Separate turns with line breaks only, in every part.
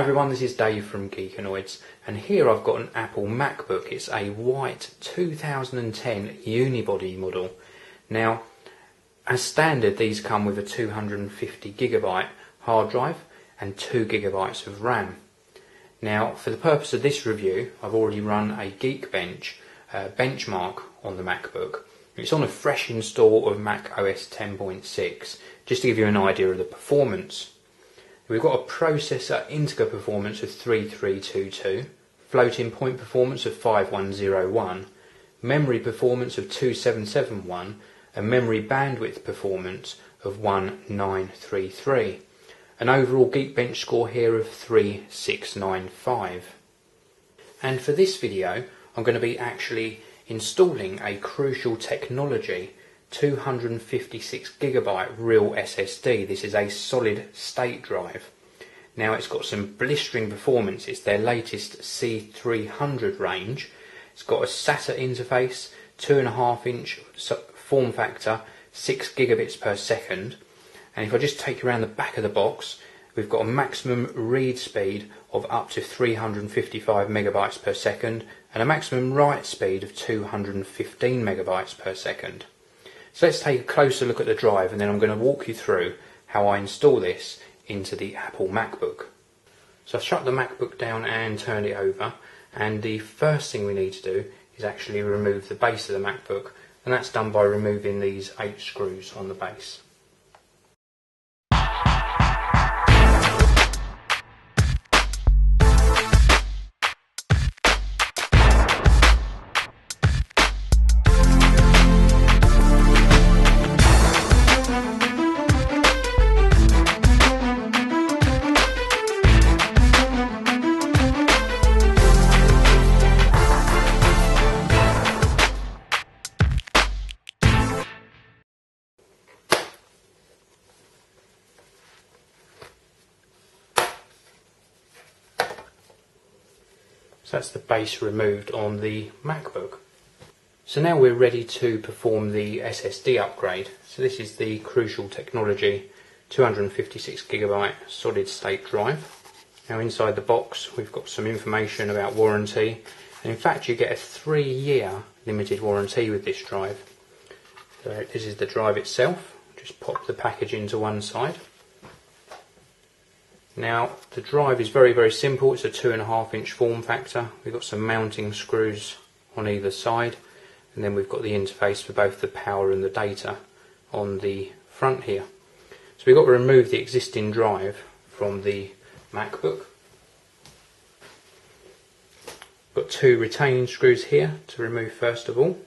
Hi everyone, this is Dave from Geekanoids and here I've got an Apple MacBook. It's a white 2010 unibody model. Now, as standard these come with a 250 gigabyte hard drive and 2 gigabytes of RAM. Now, for the purpose of this review, I've already run a Geekbench uh, benchmark on the MacBook. It's on a fresh install of Mac OS 10.6, just to give you an idea of the performance. We've got a processor integer performance of 3322, floating point performance of 5101, memory performance of 2771, and memory bandwidth performance of 1933. An overall Geekbench score here of 3695. And for this video, I'm going to be actually installing a crucial technology 256 gigabyte RealSSD. This is a solid state drive. Now it's got some blistering performance. It's their latest C300 range. It's got a SATA interface, two and a half inch form factor, six gigabits per second. And if I just take you around the back of the box, we've got a maximum read speed of up to 355 megabytes per second and a maximum write speed of 215 megabytes per second. So let's take a closer look at the drive and then I'm going to walk you through how I install this into the Apple MacBook. So I've shut the MacBook down and turned it over and the first thing we need to do is actually remove the base of the MacBook and that's done by removing these eight screws on the base. That's the base removed on the MacBook. So now we're ready to perform the SSD upgrade. So this is the Crucial Technology 256 gigabyte solid state drive. Now inside the box we've got some information about warranty and in fact you get a three year limited warranty with this drive. So this is the drive itself. Just pop the package into one side. Now the drive is very very simple, it's a two and a half inch form factor. We've got some mounting screws on either side and then we've got the interface for both the power and the data on the front here. So we've got to remove the existing drive from the MacBook. Got two retaining screws here to remove first of all.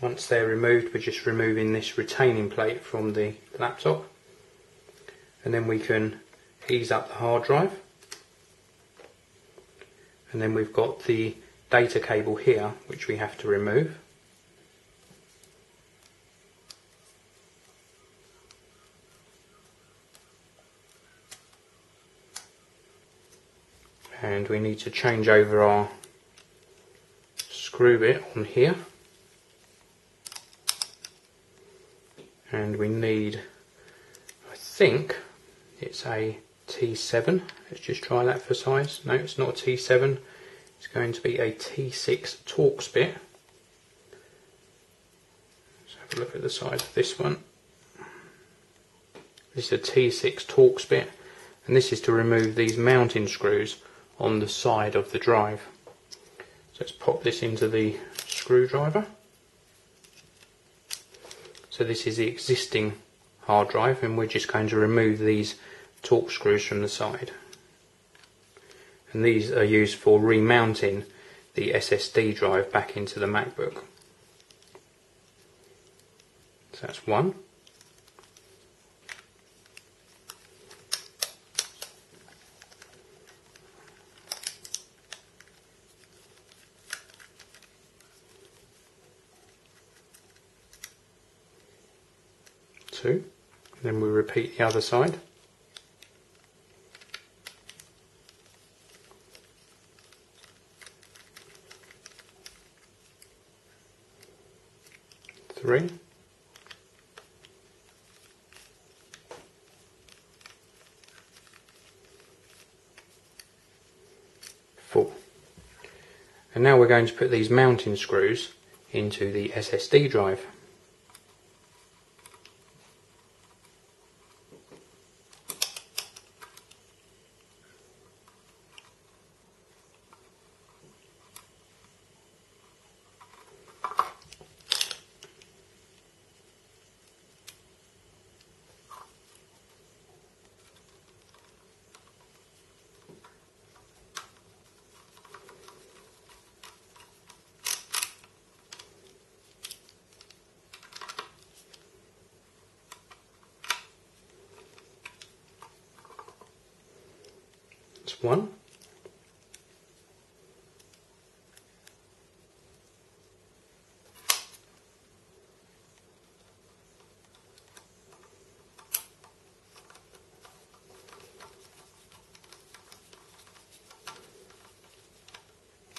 Once they're removed, we're just removing this retaining plate from the laptop. And then we can ease up the hard drive. And then we've got the data cable here, which we have to remove. And we need to change over our screw bit on here. And we need I think it's a T7 let's just try that for size. No it's not a T7 it's going to be a T6 Torx bit. Let's have a look at the size of this one. This is a T6 Torx bit and this is to remove these mounting screws on the side of the drive. So let's pop this into the screwdriver so this is the existing hard drive and we're just going to remove these Torx screws from the side. And these are used for remounting the SSD drive back into the MacBook. So that's one. Two. Then we repeat the other side. Three. Four. And now we're going to put these mounting screws into the SSD drive. That's one.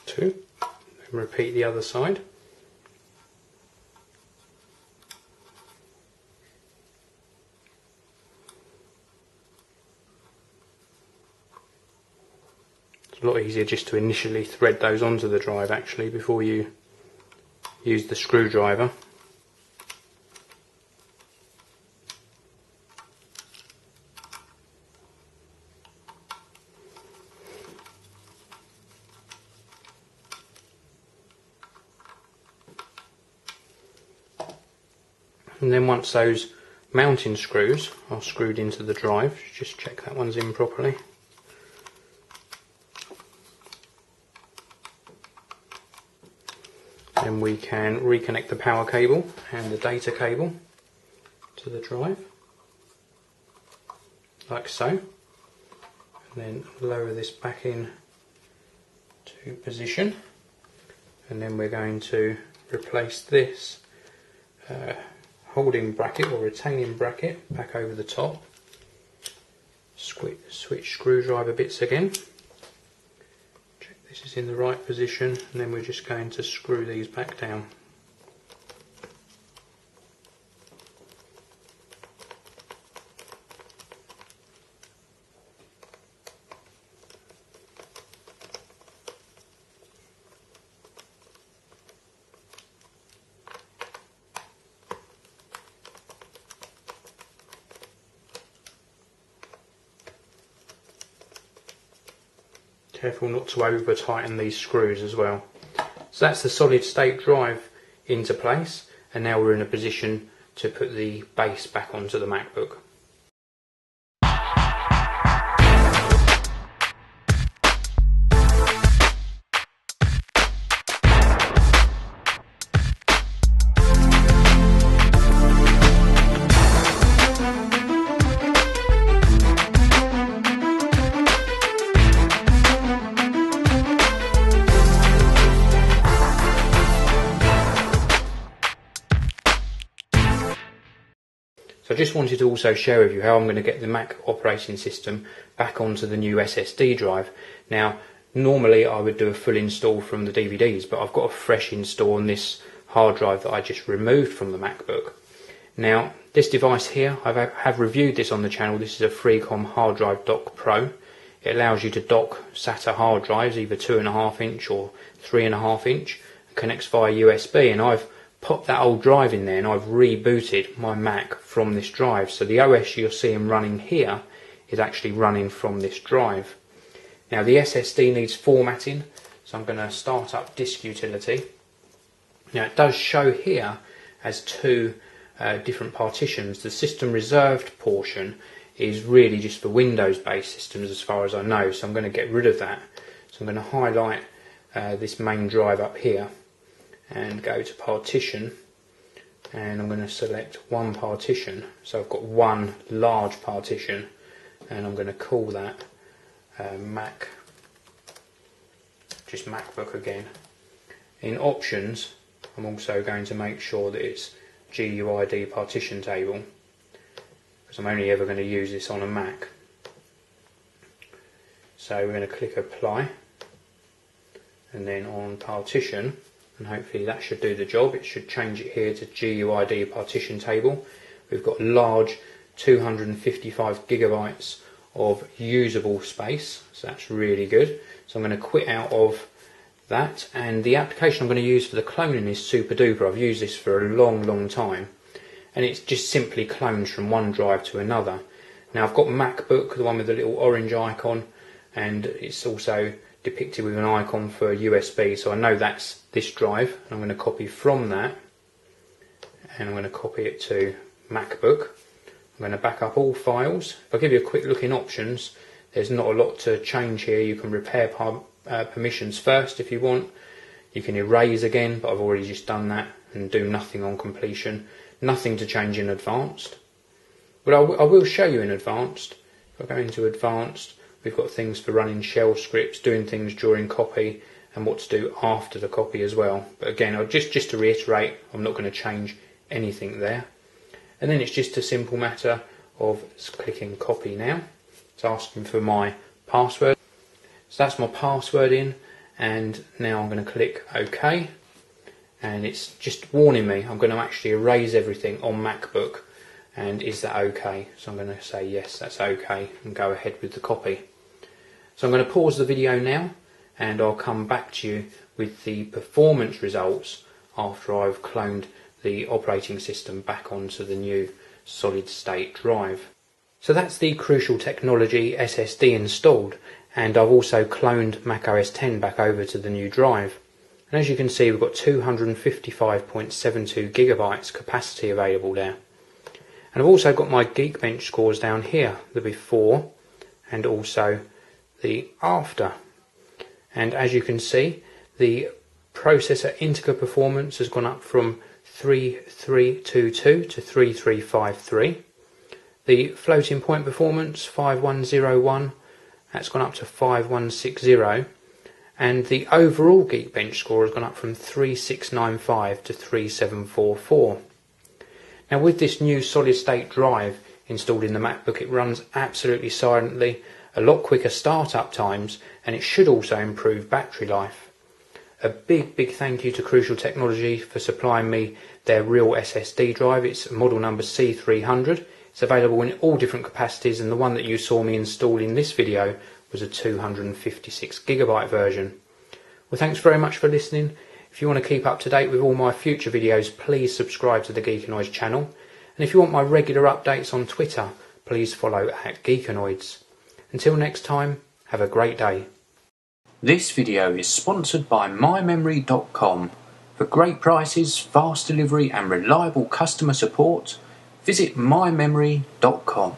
Two. Then repeat the other side. Lot easier just to initially thread those onto the drive actually before you use the screwdriver. And then once those mounting screws are screwed into the drive, just check that one's in properly. We can reconnect the power cable and the data cable to the drive, like so. And then lower this back in to position. And then we're going to replace this uh, holding bracket or retaining bracket back over the top. Switch, switch screwdriver bits again in the right position and then we're just going to screw these back down. Careful not to over tighten these screws as well. So that's the solid state drive into place and now we're in a position to put the base back onto the MacBook. Just wanted to also share with you how I'm going to get the Mac operating system back onto the new SSD drive. Now, normally I would do a full install from the DVDs, but I've got a fresh install on this hard drive that I just removed from the MacBook. Now, this device here, I have reviewed this on the channel. This is a Freecom Hard Drive Dock Pro. It allows you to dock SATA hard drives, either 2.5 inch or 3.5 inch, connects via USB, and I've pop that old drive in there and I've rebooted my Mac from this drive. So the OS you're seeing running here is actually running from this drive. Now the SSD needs formatting, so I'm going to start up disk utility. Now it does show here as two uh, different partitions. The system reserved portion is really just for Windows based systems as far as I know, so I'm going to get rid of that. So I'm going to highlight uh, this main drive up here and go to partition. And I'm going to select one partition. So I've got one large partition and I'm going to call that uh, Mac just MacBook again. In options I'm also going to make sure that it's GUID partition table because I'm only ever going to use this on a Mac. So we're going to click apply and then on partition and hopefully that should do the job. It should change it here to GUID partition table. We've got large 255 gigabytes of usable space so that's really good. So I'm going to quit out of that and the application I'm going to use for the cloning is SuperDuper. I've used this for a long long time and it's just simply clones from one drive to another. Now I've got MacBook, the one with the little orange icon and it's also depicted with an icon for USB so I know that's this drive and I'm going to copy from that and I'm going to copy it to MacBook. I'm going to back up all files. If I give you a quick look in options there's not a lot to change here. You can repair uh, permissions first if you want. You can erase again but I've already just done that and do nothing on completion. Nothing to change in advanced. But I, I will show you in advanced. If I go into advanced We've got things for running shell scripts, doing things during copy, and what to do after the copy as well. But again, just, just to reiterate, I'm not going to change anything there. And then it's just a simple matter of clicking copy now. It's asking for my password. So that's my password in, and now I'm going to click OK. And it's just warning me I'm going to actually erase everything on MacBook and is that okay? So I'm going to say yes, that's okay and go ahead with the copy. So I'm going to pause the video now and I'll come back to you with the performance results after I've cloned the operating system back onto the new solid state drive. So that's the Crucial Technology SSD installed and I've also cloned Mac OS X back over to the new drive. And as you can see we've got 255.72 gigabytes capacity available there. And I've also got my Geekbench scores down here, the before and also the after. And as you can see, the processor integer performance has gone up from 3322 to 3353. The floating point performance 5101 that's gone up to 5160 and the overall Geekbench score has gone up from 3695 to 3744. Now with this new solid state drive installed in the MacBook it runs absolutely silently, a lot quicker startup times and it should also improve battery life. A big big thank you to Crucial Technology for supplying me their RealSSD drive, it's model number C300. It's available in all different capacities and the one that you saw me install in this video was a 256 gigabyte version. Well thanks very much for listening. If you want to keep up to date with all my future videos, please subscribe to the Geekanoids channel. And if you want my regular updates on Twitter, please follow at Geekanoids. Until next time, have a great day.
This video is sponsored by MyMemory.com. For great prices, fast delivery and reliable customer support, visit MyMemory.com.